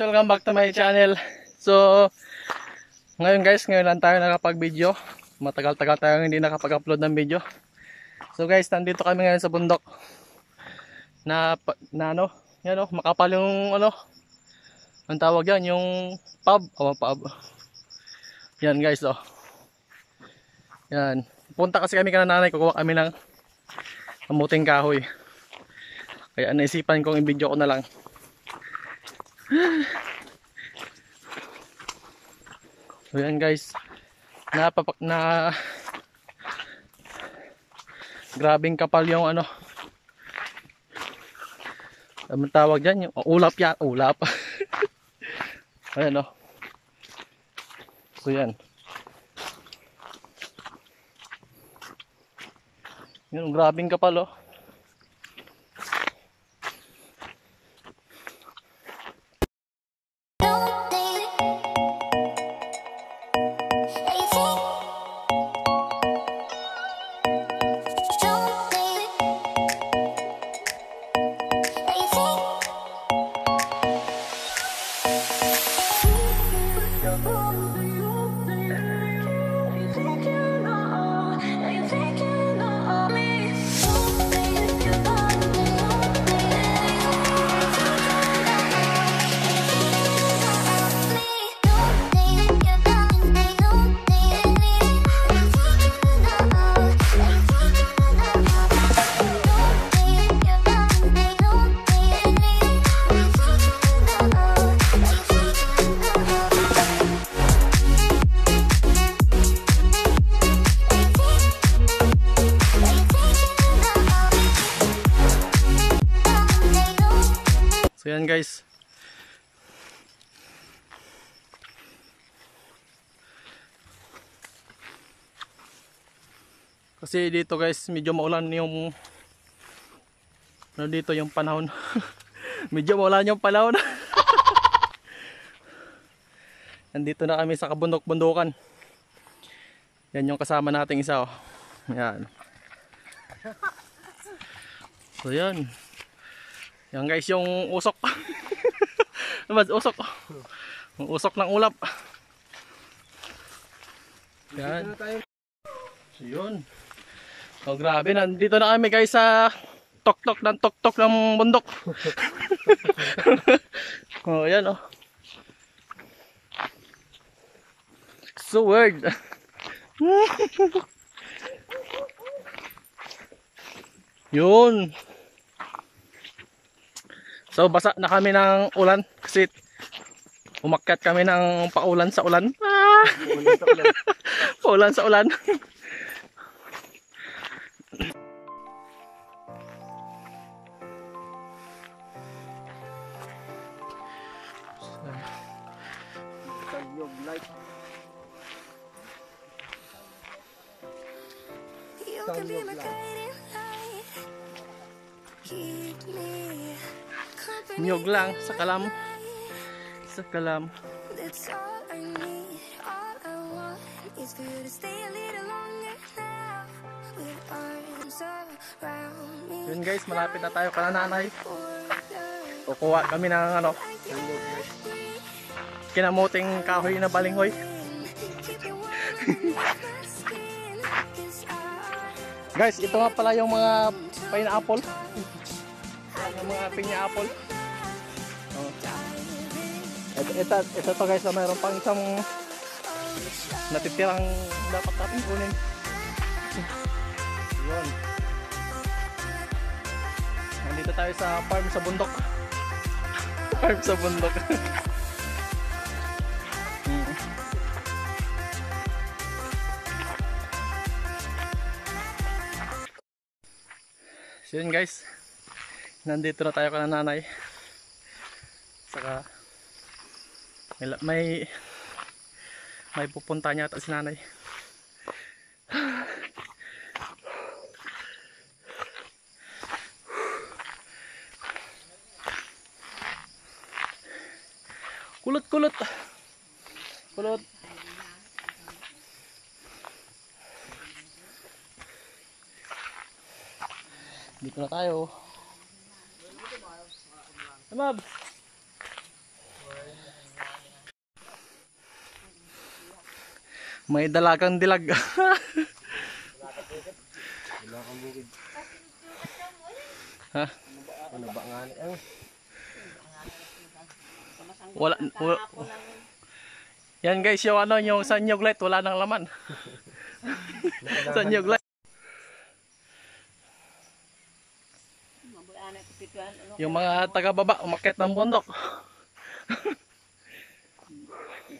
Welcome back to my channel. So, ngayon guys, ngayon lang tayo nakapag-video. Matagal-tagal tayo hindi nakapag-upload ng video. So guys, nandito kami ngayon sa bundok. Na, na ano, yan o, makapal yung ano, ang tawag yan, yung pub. Oh, pub. Yan guys, oh. Yan. Punta kasi kami kananay, kukuha kami ng kamuting kahoy. Kaya naisipan kong i-video ko na lang. So yan guys. Napapak na Grabing kapal yung ano. Ano tawag diyan? Yung ulap ya, ulap. Ayan oh. So yan. Yun, grabing kapal oh. So yan guys. Kasi dito guys, medyo maulan yung ano dito yung panahon. medyo maulan yung panahon. Nandito na kami sa kabundok-bundukan. Yan yung kasama nating isa oh. Yan. So yan. Yan guys yung usok. Ano ba, usok. Usok ng ulap. Yan. So yun. Oh grabe, nandito na kami guys sa tok-tok ng tok-tok ng bundok. oh, yan oh. So weird. Yun. So basa na kami ng ulan kasi umakyat kami ng paulan sa ulan. Ah! paulan sa ulan. You can be my guiding light. Keep me Niyog lang sa kalam. Sa kalam. That's all I need. All I want is for you to stay a little longer now. With arms around me. Yun guys, malapit na tayo kanananay. Order Kukuha kami ng ano, kinamuting kahoy na balinghoy. Guys, ito nga pala yung mga pineapple. Yung mga pinya apple. Oh. Ito, ito, ito to guys, na mayroon pang isang natitirang dapat natin kunin. Yun. Nandito tayo sa farm sa bundok. farm sa bundok. Mm. So yun guys. Nandito na tayo kana nanay. Saka may may may pupunta niya si nanay. Kulot kulot. Kulot. Dito na tayo. Mab. May dalagang dilag. ha? Ano ba nga Wala, wala. Yan guys, yung ano, yung sa nyug light, wala nang laman. sa nyug light. Yung mga taga-baba, umakit ng bundok.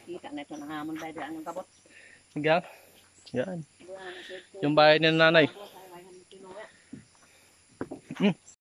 Kita na ito ng hamon tayo anong kabot. Yan. Yan. Yung bahay ni nanay.